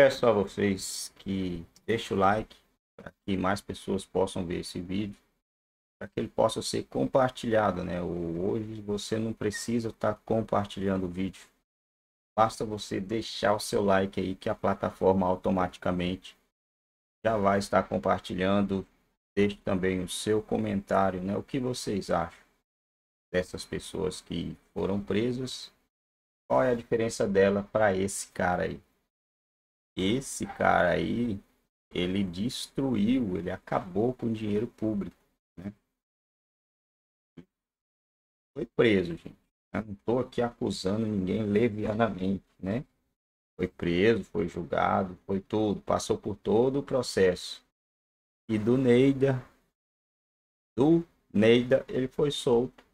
Peço a vocês que deixem o like para que mais pessoas possam ver esse vídeo, para que ele possa ser compartilhado, né? Hoje você não precisa estar tá compartilhando o vídeo. Basta você deixar o seu like aí que a plataforma automaticamente já vai estar compartilhando. Deixe também o seu comentário, né? O que vocês acham dessas pessoas que foram presas? Qual é a diferença dela para esse cara aí? Esse cara aí, ele destruiu, ele acabou com o dinheiro público, né? Foi preso, gente. Eu não estou aqui acusando ninguém levianamente, né? Foi preso, foi julgado, foi tudo, passou por todo o processo. E do Neida, do Neida, ele foi solto.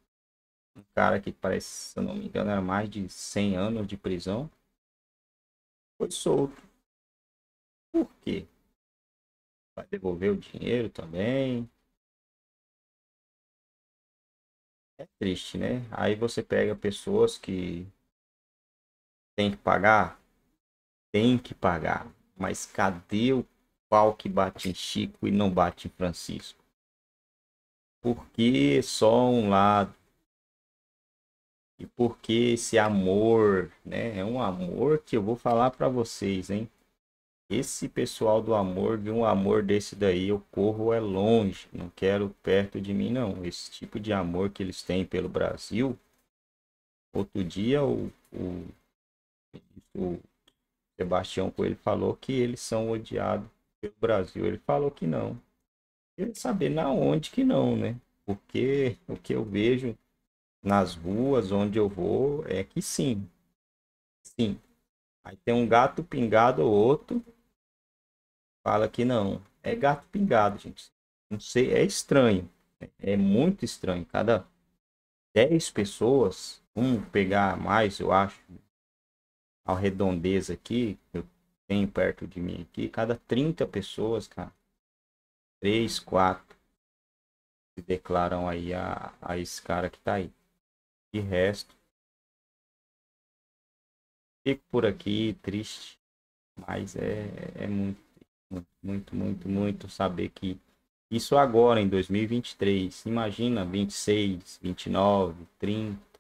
Um cara que parece, se eu não me engano, era mais de 100 anos de prisão. Foi solto. Por quê? Vai devolver o dinheiro também. É triste, né? Aí você pega pessoas que tem que pagar tem que pagar. Mas cadê o pau que bate em Chico e não bate em Francisco? Porque só um lado? E porque esse amor, né? É um amor que eu vou falar para vocês, hein? Esse pessoal do amor, de um amor desse daí, eu corro é longe, não quero perto de mim, não. Esse tipo de amor que eles têm pelo Brasil. Outro dia, o, o, o Sebastião Coelho falou que eles são odiados pelo Brasil. Ele falou que não. Queria saber na onde que não, né? Porque o que eu vejo nas ruas onde eu vou é que sim. Sim. Aí tem um gato pingado ou outro. Fala que não. É gato pingado, gente. Não sei, é estranho. É muito estranho. Cada 10 pessoas, vamos pegar mais, eu acho, a redondeza aqui, eu tenho perto de mim aqui, cada 30 pessoas, cara, 3, 4 se declaram aí a, a esse cara que tá aí. De resto, fico por aqui triste, mas é, é muito, muito, muito, saber que isso agora em 2023, imagina 26, 29, 30